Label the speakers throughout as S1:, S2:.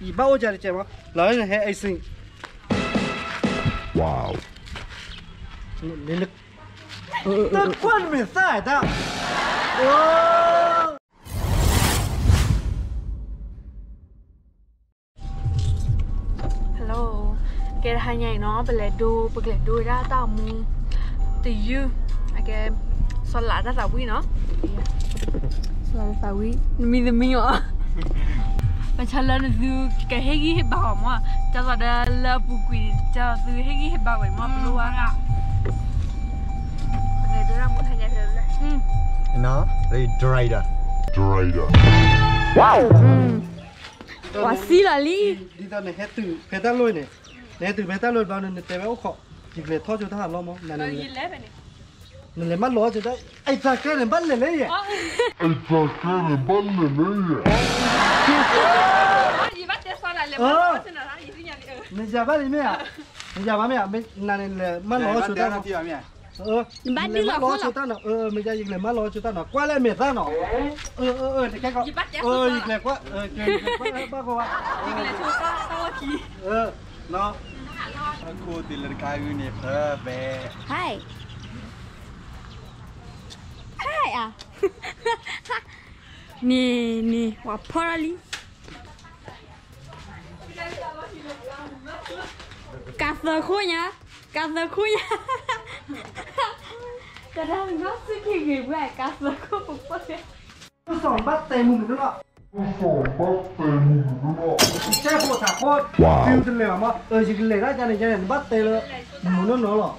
S1: 一包家的芥末，老人还爱吃。哇哦！你你那冠冕赛的，哇
S2: ！Hello，cái hai nhảy nó bật lệ đu, bật lệ đu ra tao mu, từ you, cái xoắn lại rất là quý nó,
S3: xoắn
S4: là quý,
S2: mình là mình mà cho lên dư cái hết ghi hết bảo mà cho là đã là bù quỷ cho dư hết ghi hết bảo vậy mà ừ. luôn à này tôi đang muốn thay nhà rồi đấy
S5: nó đây drider drider
S1: wow. Ừ. Quá xí
S4: là lý.
S1: đi ra này he từ hết ta lôi này. Hết từ hết ta lôi vào nên tèo khó. Chỉ về thoa cho ta hàng lo mà này
S2: này?
S1: mình lấy mắt lúa rồi đấy. Ai ra cái này bắt lên đấy vậy
S4: ai ra
S2: cái này bắt lên đấy
S1: vậy
S2: Ờ.
S1: mình già bát đi mẹ mình già bát mẹ mình là này mất ló chúng ta nó mình mất ló là mất ló chúng ta nó qua lên mệt ra nó ờ ờ ờ thì cái con ờ, ờ dịch là quá. Ờ chuyện ờ, bác cô ạ dịch là chúng
S2: ta to kì
S4: à. นี่นี่ว่าพอลีกาเซอร์คุยนะกาเซอร์คุยนะกระด้างก็ซื้อกี่กี่แหวกกาเซองร์คุยมึงด้วย
S1: ผู้สองบัตเต่ามหมดแล้ว 와. 지금들นบัต어지금 내가 자네 자네 맞대นเหรอ.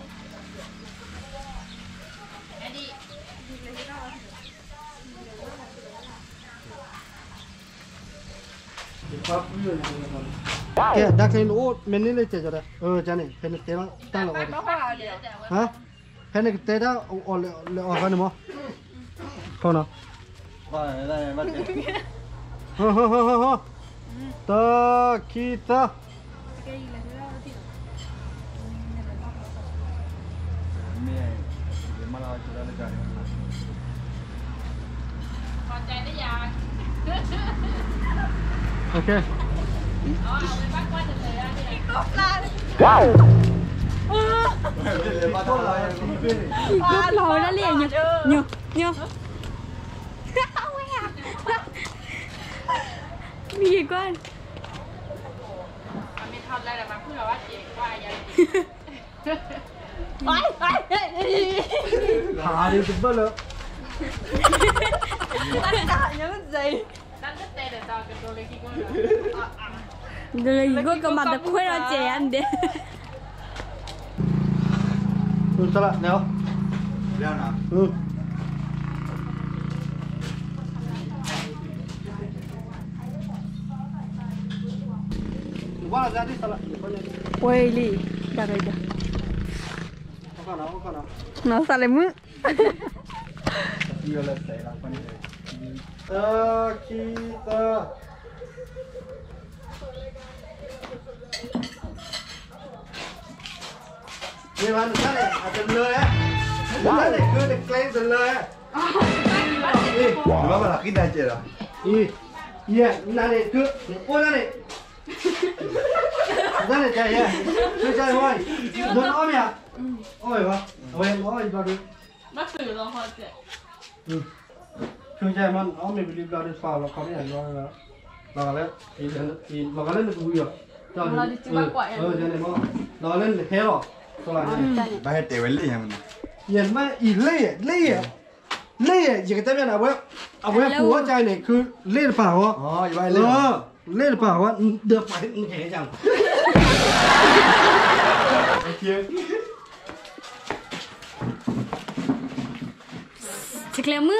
S1: kìa đang thấy lỗ mình nên lên chơi rồi đấy ừ chả này phải nước té nó ta là rồi hả phải nước té đó ở lệ lệ ở cái này mà không nào hơ hơ hơ hơ ta kita
S6: Còn chạy nó dài
S1: ok.
S2: Wow
S4: chỉ cướp lòi đã liền nhỉ nhỉ nhỉ mì con
S5: Thả đi
S1: chúng ta nữa
S2: Tất cả những gì?
S4: Rồi có cầm mặt được quên nó trẻ ăn đi.
S1: Ừ, sao bạn, đeo
S5: Đeo nào?
S1: Ừ.
S4: Quay đi, đặt đây đặt Nó sao lại không bỏ
S5: lỡ những video hấp
S1: ta ki ta nhiều hơn nữa này à từng lơi á. Nữa này cứ để claim chân lơi á.
S6: Đi
S5: nó mà là cái này chơi rồi
S1: đi yeah nó này cứ ô nó này nó này chơi yeah chơi chơi thôi nó ôm nhỉ ôi vâng ôi em ôm vào đi
S2: bắt từ rồi thôi chị
S1: คือใจมันเอาไม่บริการได้ฝ่าเราเขาไม่เห็นว่าเราแล้วอีเดนอีมาก็เล่นดูอยู่ตอนเออเออเจนี่มั้งเราเล่นเท่หรอตัวอะไร
S5: ไปให้เตะเวลี่ยังมัน
S1: เห็นไหมอีเล่เล่เล่อย่างเต็มเลยนะเว้ยเอาไว้ผัวใจเนี่ยคือเล่หรือเปล่าวะ
S5: อ๋ออยู่ไปเล่
S1: เล่หรือเปล่าวะเดือบไปแหงจัง
S5: โอเค
S4: Ciclemu.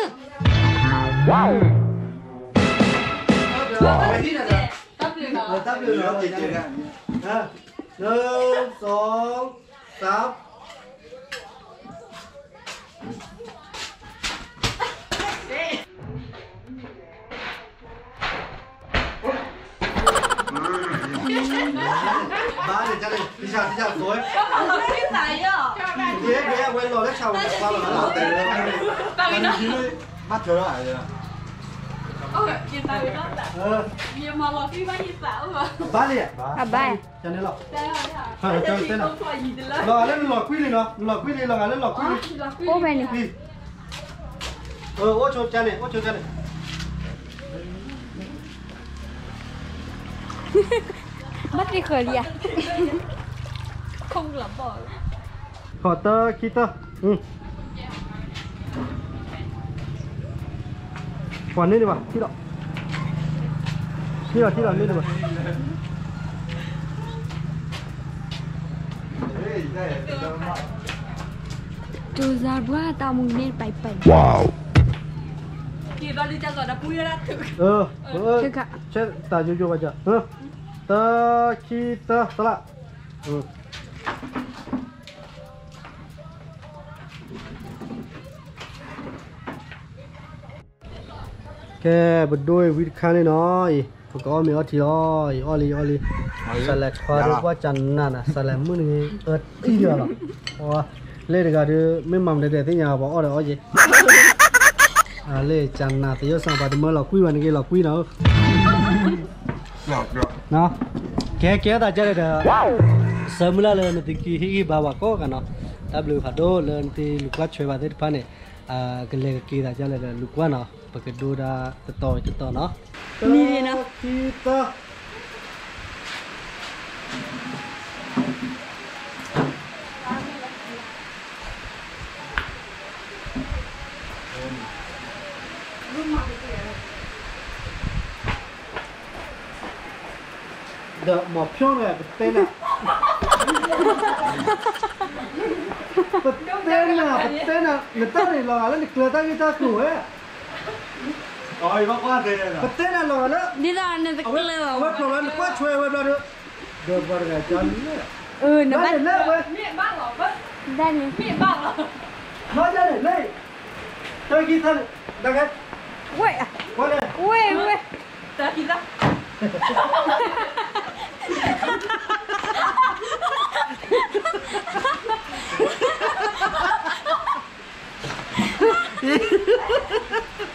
S4: Wow.
S1: Wow.
S2: Rồi
S1: tấp vô nữa thì chị ra. Ha. Nương xuống tấp. Ba để cho đi, đi chào, đi chào tối.
S2: Các bạn biết tại chứ. Thế bé
S1: quên rồi, các chào qua rồi nó tệ.
S5: Tại vì nó bắt trở lại rồi
S2: Ôi, hiện tại mình bắt
S1: đã
S2: Nhưng mà lọc khi bắt hiện tạo mà.
S1: Bắt đi ạ.
S5: À
S4: bắt
S1: Cho nên lọc.
S2: Đây rồi, đây rồi lên.
S1: Lọc quy lên nó Lọc lên lọc lên lọc quy
S2: Ô ờ, mày nè.
S1: Ờ, ô chốt chân này, ô chốt chân này.
S4: Mất đi khởi đi à không lắm bỏ.
S1: Họ tơ kia tơ. Ừ. 왔는데 봐 뛰어 뛰어 뛰어 왔는데 봐
S4: Từ giờ bữa tao mùng nên bảy bảy. Wow.
S2: Kìa vào đi cho giờ đã bùi ra thử.
S1: Ừ Ừ Chết ta chú chú bà chờ Ừ Ta chi ta ta lạ. Ừ. แกบดด้วยวิดคันนี่น้อยพวกก็มีอทีอ้อยออลีออลี
S5: ส
S1: ลัดควารูว่าจันนานะสลัดมือนี่เอิดอีเดียวหรอว่าเล่ดกันดูไม่มั่มเด็ดๆที่ยาบอกอ๋อเดี๋ยวอ๋อจีอ่าเล่จันนาที่ยศสังปัตเมื่อเราคุยวันนี้เราคุยเนาะ
S5: หลอกด้วย
S1: เนาะแกแกตาเจริญเด้อสมุลาเลยนี่ที่ฮีบาวก็กันเนาะตับลูกฮัดโดเลยที่ลูกวัดช่วยบาดเจ็บปานเนี่ยอ่าก็เลยกีตาเจริญลูกว่าเนาะ pakai dua da teto teto no ni dia no kita Đợi một phiếu này cái tên à cái tên à cái tên à người ta này là là người ta người ta cũ ấy.
S5: Ờ, Rồi bác quá thế này. Bất
S1: tên là lò đó.
S4: Đi ra nên phải cứ leo. Bác
S1: lò nó quá chuê với đó. Được vào cái chân.
S4: Ừ, nó bắt.
S2: Mẹ bắt lò bắt.
S4: Đây nè.
S2: Mẹ bắt lò.
S1: Nói ra để lấy. Kia thân. Đang cái.
S4: Uầy à.
S1: Quá đây.
S4: Uầy
S2: kia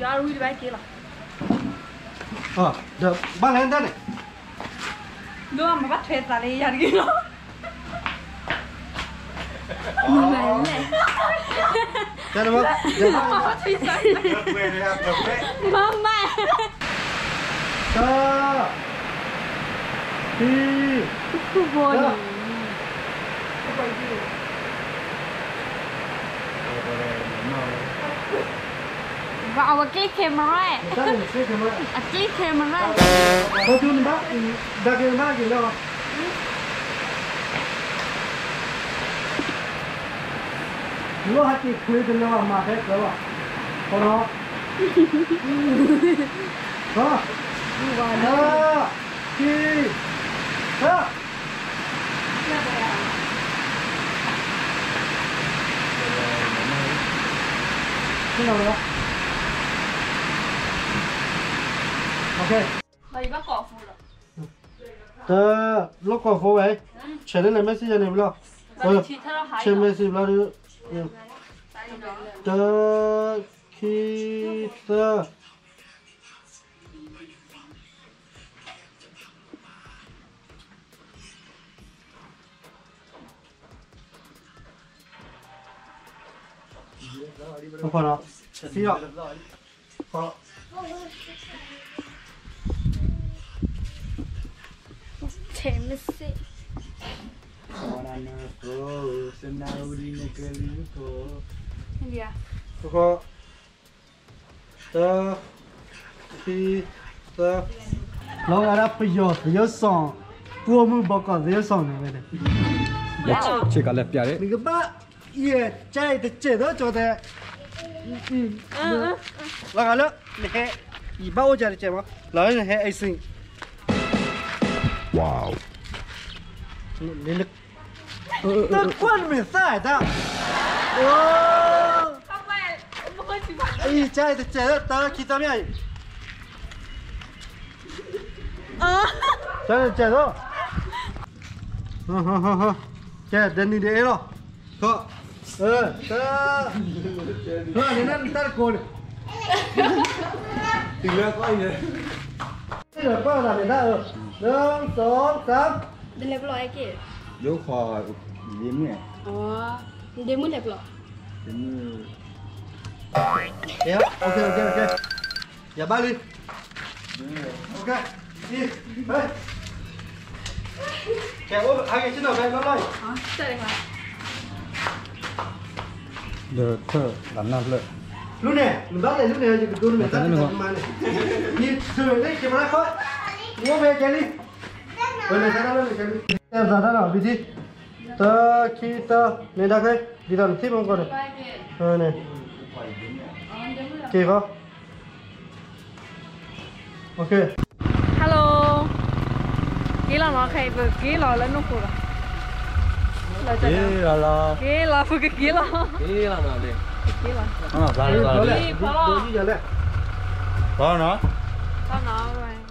S2: giờ lui đi bán kia là
S1: ờ. Được bán lên đây này
S2: đưa mà bắt thuê ra đi. Giờ đi nó
S1: Dạ được không? Dạ không?
S4: Mama
S1: Tơ Đi.
S4: Cứ vô đi. Cứ
S2: vô
S5: đi
S4: vào và click camera
S1: click camera.
S4: À, click camera
S1: có chuyện đó đặt camera. Gì đâu lo hati kulit à? mata lewa kono ha
S4: wana
S1: ki ha kenapa ok.
S2: Đây bác cỏ phù rồi
S1: ta cỏ phù vậy chế lên mấy cái này lo
S2: chế mấy
S1: cái lo đi ta khi ta
S5: không phải đâu, đi đâu,
S1: phải.
S4: Tennessee.
S2: Yeah.
S1: Koko. The. The. The. Long Arab Piyot, your song. Poor Mubaka, your song.
S4: What's
S5: Chica left yard?
S1: Yeah, Jay the Cheddar, Jodha. Look, look. Hey, you bow, Jerry Chema. Learn, hey, I sing. Wow. Lilik. Nagkuhan mo sa ito. Oh!
S2: Kapal! Bukod si Bakit. Ay,
S1: chay, ito chay. Tara, kita mo yan. Ah! Chay, chay, ito. Ha, ha, ha, ha. Chay, dandi di ero. Ko. Eh, tara.
S5: Ha, ninan,
S1: tara, ko.
S5: Tingnan ko ay.
S1: rồi có làm gì đó ừ đơn số sắp
S3: đây là loại kì
S5: dấu kho điểm nè
S3: ờ điểm
S1: ok ok ok. Dạ ba đi. Ok đi. Đây kẻ ốp hai cái chân đầu đây nó đây
S2: ờ đây hả?
S7: Được thơ làm nam lợi
S1: Lúc này, mình bắt lại lúc này, mình đun mình tắt cái mà này. Đi, rồi đấy, kìa mà ra khỏi. Mua về cái đi. Rồi này, cái đó này, cái đi. Em ra đó nào, vị trí. Tơ, khi tơ, này đặt đây. Đi làm tiếp không con
S2: này.
S1: Ờ, này. Kì vào. Ok.
S2: Hello. Kỹ là nó khai vừa kỹ là lên nó phụ rồi. Chắc
S5: là là
S2: kỹ là phụ cái kỹ là
S5: Ý là nào đi
S2: ပေးပါဟုတ်
S5: ပါပါပါဒ
S1: ီဘောကြီးရလက်
S5: ဘောနော်
S2: ဘောနော်